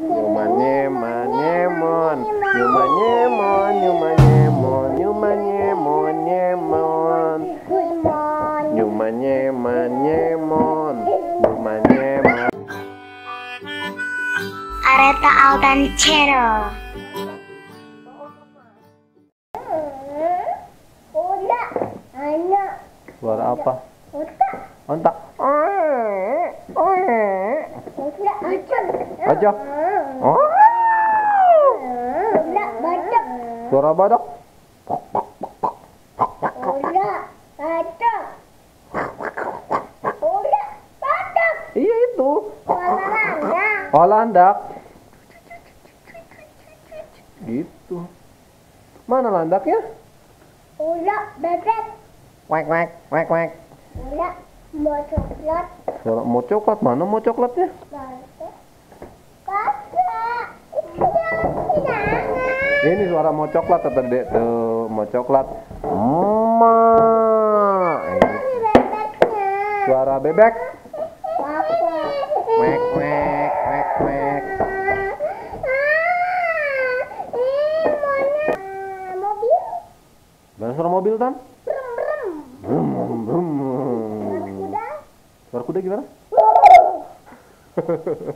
Nyumanyemon, nyumanyemon, nyumanyemon, nyumanyemon, nyemon. Nyumanyemon, nyemon, nyumanyemon. Areta Altan Channel. Suara apa? udah, Ontak. Aja. Oh. baca, Suara badak. Iya itu. olahraga, Oh landak. Gitu. Mana landaknya? udah, bebek, Wek wek wek wek. udah, mau coklat, Suara mau coklat mana mau coklatnya? Ini suara mau coklat kata dek tuh mau coklat. Bebeknya. Suara bebek. Wek wek. Mobil. Mana suara mobil tan? Brum brum. Brum brum. Kuda. Gimana?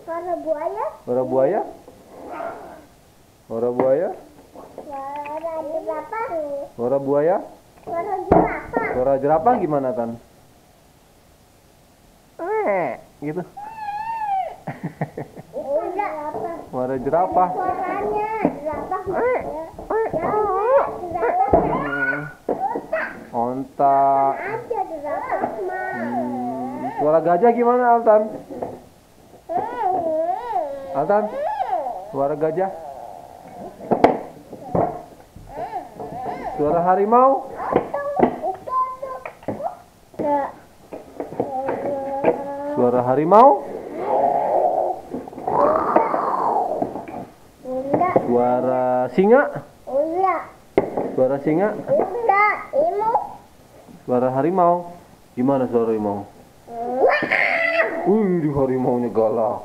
Suara buaya. Suara buaya? Suara buaya? Suara jerapah. Suara buaya? Suara jerapah. Suara jerapah gimana tan? Eh, gitu. Suara jerapah. Suaranya jerapah. Eh, eh, Jerapah. Jerapah. Suara gajah gimana Altan? Altan? Suara gajah? Suara harimau? Suara harimau? Suara singa? Suara singa? Suara harimau? Gimana suara harimau? Wih, di harimaunya galak.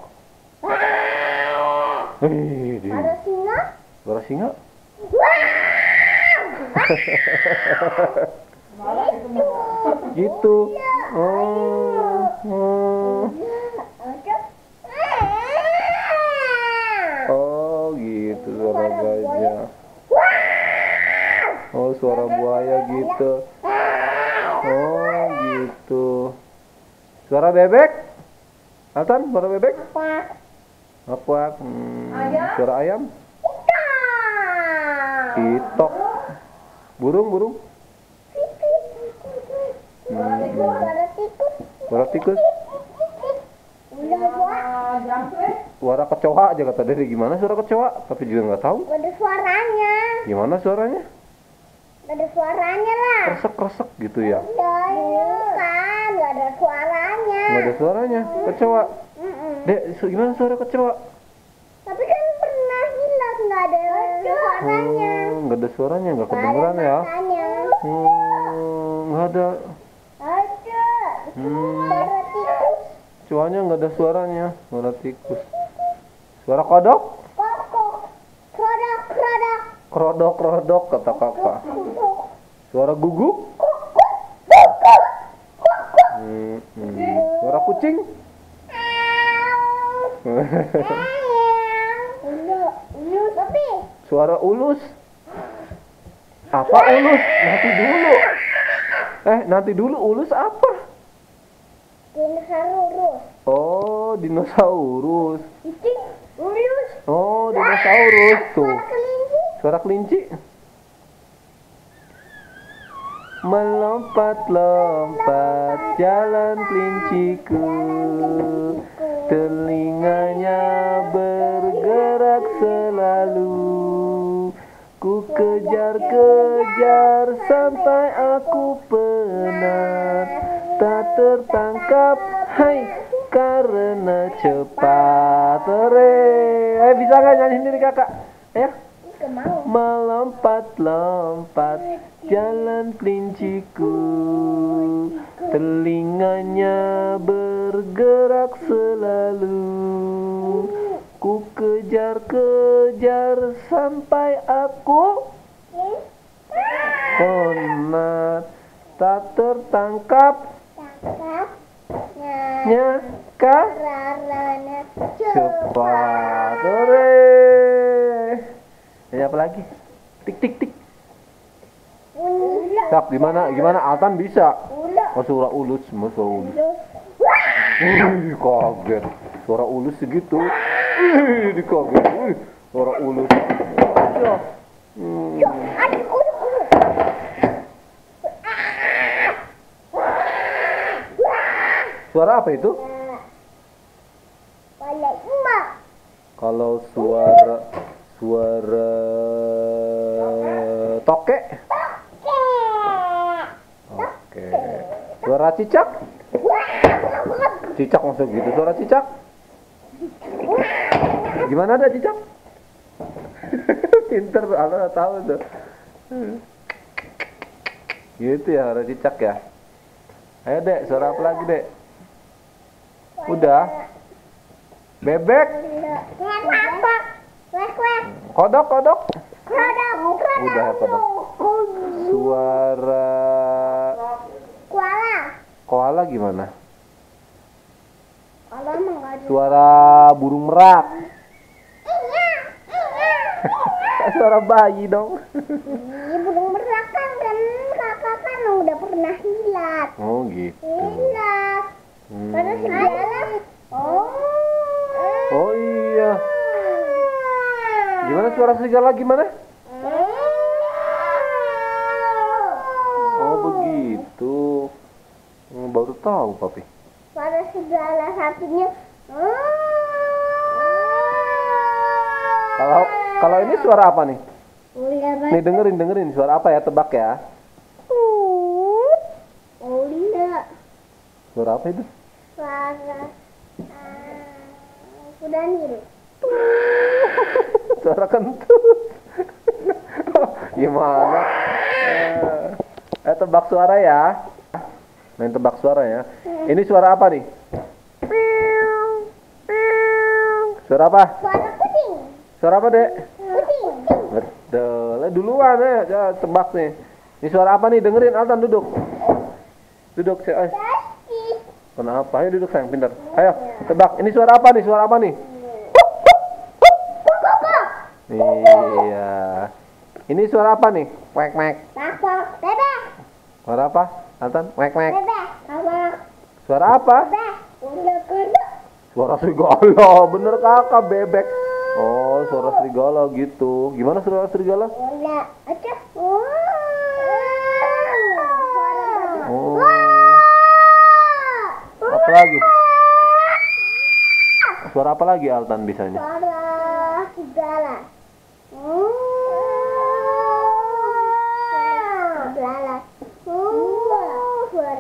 Hei. Ada singa. Suara singa? Gitu. Oh, oh. Oh, gitu suara gajah. Oh, suara buaya gitu. Oh, gitu. Suara bebek? Altan, suara bebek? Apa? Apa? Hmm, suara ayam? Itok. Burung, burung? Hmm, hmm. Suara tikus. Suara. Suara kecoa aja kata Dede. Gimana suara kecoa? Tapi juga nggak tahu. Gak ada suaranya. Gimana suaranya? Gak ada suaranya lah. Kresek-kresek gitu ya. Bukan, gak ada suaranya. Nggak ada suaranya. Kecoa. Mm-mm. Dek, gimana suara kecoa? Tapi kan pernah hilang gak ada suaranya. Hmm, nggak ada suaranya, nggak Gak ada kedengeran ya? matanya. Hmm, nggak ada. Ada. Hmm, Suara tikus. kecoanya nggak ada suaranya. Suara tikus. Suara kodok? Kokok. Krodak, krodak. Krodok, krodok kata kakak. Suara guguk? Kokok. Kokok. Kokok. Hmm, hmm. Suara kucing? Suara ulus? Apa ulus? Nanti dulu. Eh, nanti dulu ulus apa? dinosaurus. Oh, dinosaurus. Ulus. Oh, dinosaurus tuh. Suara kelinci. Suara kelinci. Melompat-lompat jalan kelinciku Telinganya bergerak selalu. Ku kejar-kejar sampai aku penat. Tak tertangkap, hai karena cepat. Tere, eh bisa nggak nyanyi sendiri kakak? Ya? Mau. Melompat-lompat jalan kelinciku Telinganya bergerak selalu. Ku kejar-kejar sampai aku Konat tak tertangkap. Tangkap. Rarana cepat Hore Ini apa lagi? Tik tik tik Ula. Sak gimana gimana Altan bisa Ula. Oh suara ulus semua suara ulus Wih, kaget suara ulus segitu Ih, dikaget Wih, suara ulus. Hmm. Suara apa itu? Kalau suara suara tokek Oke. Suara cicak? Cicak maksud gitu Suara cicak? Gimana ada cicak? Pinter Allah tahu tuh. Gitu ya suara cicak ya. Ayo dek suara apa lagi dek? Udah. Bebek. Kodok, kodok. Udah, kodok. Suara Koala. koala gimana? Suara burung merak. Iya, iya. Suara bayi dong. Iya, burung merak kan kan kakak kan udah pernah hilat. Oh gitu. Hilat. Hmm. Pada segala. Gimana suara serigala gimana? Oh begitu. Hmm, baru tahu papi. Pada segala satunya. Kalau kalau ini suara apa nih? Udah Nih dengerin dengerin suara apa ya tebak ya? Udah. Suara apa itu? Suara. Udah nih. Suara kentut. Gimana? Eh, eh, tebak suara ya. Main tebak suara ya. Ini suara apa nih? Suara apa? Suara kucing. Suara apa, Dek? Kucing. Betul. Eh, duluan ya, ya tebak nih. Ini suara apa nih? Dengerin Altan duduk. Duduk, saya. Dasi. Kenapa? Ayo duduk sayang, pintar. Ayo, tebak. Ini suara apa nih? Suara apa nih? Iya. Ini suara apa nih? Wek. Takut. Bebek. Suara apa? Altan? Wek mek. Bebek. Suara apa? Bebek. Suara serigala. Bener kakak bebek. Oh, suara serigala gitu. Gimana suara serigala? Oh. Apa lagi? Suara apa lagi Altan bisanya?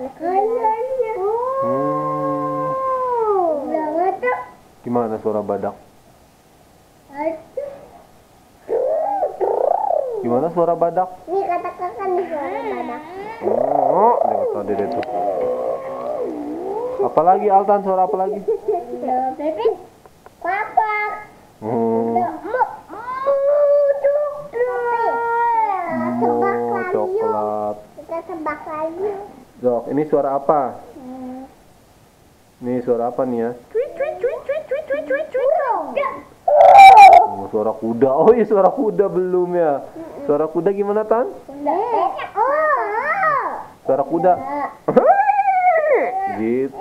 Segala. Hmm, gimana suara badak? Gimana suara badak? Ini kata kakak nih suara badak. Oh, lewat tadi deh tuh. Apa lagi Altan? Suara apa lagi? Bebek. Papak. Hmm, yuk. coklat. Kita tebak lagi. Dok, ini suara apa? Hmm. Nih suara apa nih ya? Oh, suara kuda. Oh iya suara kuda belum ya. Suara kuda gimana Tan? Oh. Suara kuda. gitu.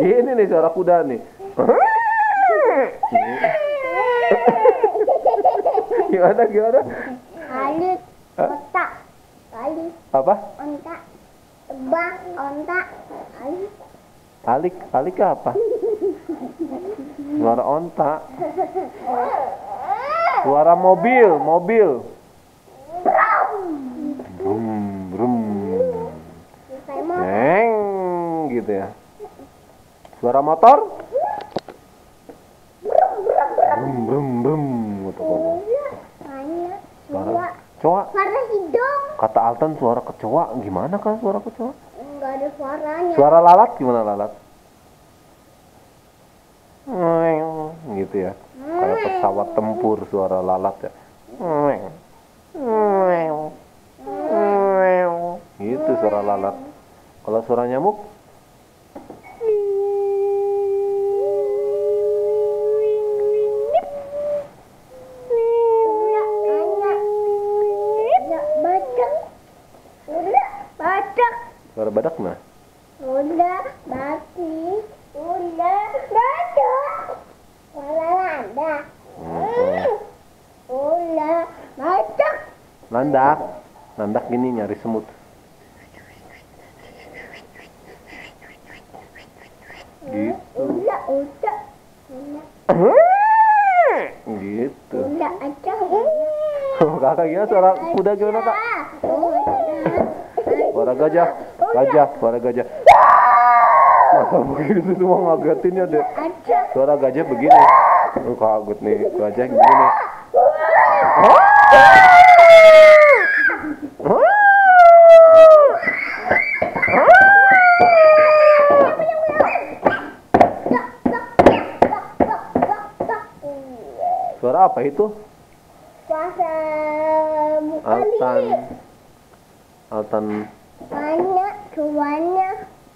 Gini nih suara kuda nih. gimana gimana? Kali, Apa? ontak, tebak, ontak, kali. Alik, alik apa? Suara onta. Suara mobil, mobil. Brum, brum. Neng, gitu ya. Suara motor? Brum, brum, brum. Kata Alton suara kecoa, gimana kan suara kecoa? Enggak ada suaranya. Suara lalat gimana lalat? Meng, gitu ya. Kayak pesawat tempur suara lalat ya. Meng. Meng. Meng. Gitu suara lalat. Kalau suara nyamuk? Nyari semut. Gitu. Udah, udah. Gitu. udah aja. Kakak gimana suara kuda gimana kak? Suara gajah. Gajah. Suara gajah. Masa begitu mau ngagetin ya deh. Suara gajah begini. Oh, kaget nih. Gajah begini. Suara apa itu? Puasa Altan. Altan. Banyak cuannya.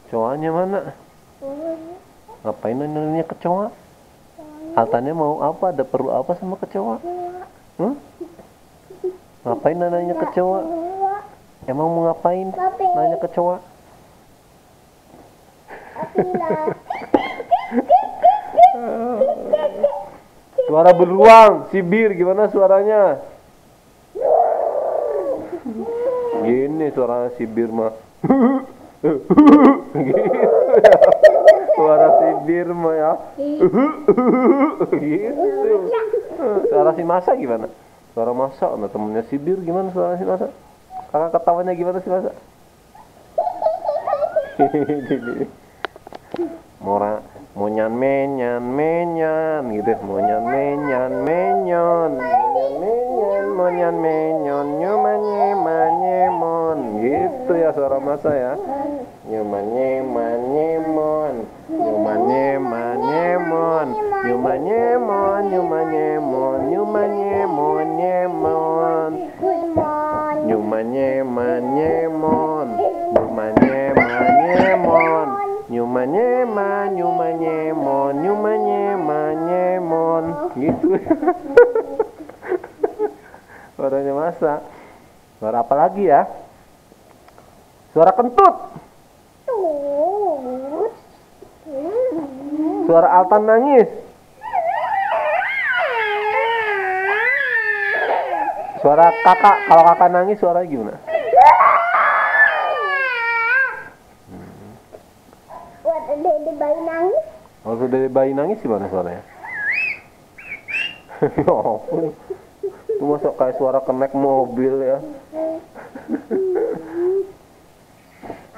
Cowoknya mana? Ngapain nanya kecoa? Altannya mau apa? Ada perlu apa sama kecoa? Hmm? Ngapain nanya kecoa? Emang mau ngapain? Nanya kecoa? Suara beruang, sibir gimana suaranya? Gini suara sibir mah. gitu ya. Suara sibir mah ya. gitu. Suara si masa gimana? Suara masa, nah temennya sibir gimana suara si masa? Kakak ketawanya gimana si masa? Mora monyan menyan menyan gitu. Monyan menyan menyon. Menyan monyan menyon. Nyumanye manyemon gitu ya suara masa ya. Nyumanye manyemon nyumanye manyemon nyumanye mon nyumanye mon nyumanye monyemon nyumanye manyemon nyumanye manyemon nyumanye ma nyumanye gitu. Suaranya masa. Suara apa lagi ya? Suara kentut. Suara altan nangis. Suara kakak kalau kakak nangis suara gimana? Buat dede bayi nangis. Waktu dari bayi nangis gimana suaranya? ya ampun. Itu masuk kayak suara kenek mobil ya.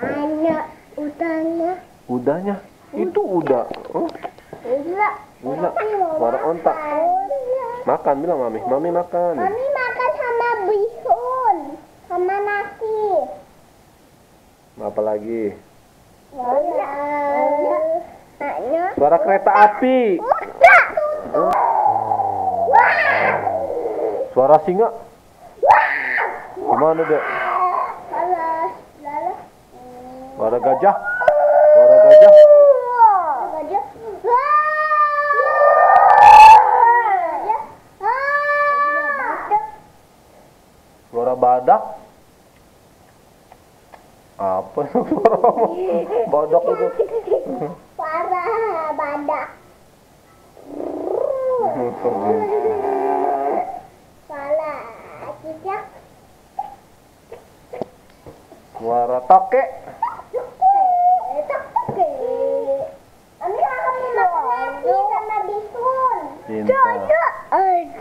Ada utangnya. Udahnya. Itu udah. Oh, Udah. udah. Suara ontak. Makan bilang mami. Mami makan. Kami makan sama bihun. Sama nasi. Apa lagi? Udah. Maknya. Suara kereta api. Udah. Suara singa. Gimana dek? Suara gajah. Suara gajah. Suara badak. Apa suara badak itu? Parah badak. Salah. Cicak. Suara tokek. Kami akan makan nasi sama bihun. Pintar. ada. Cacang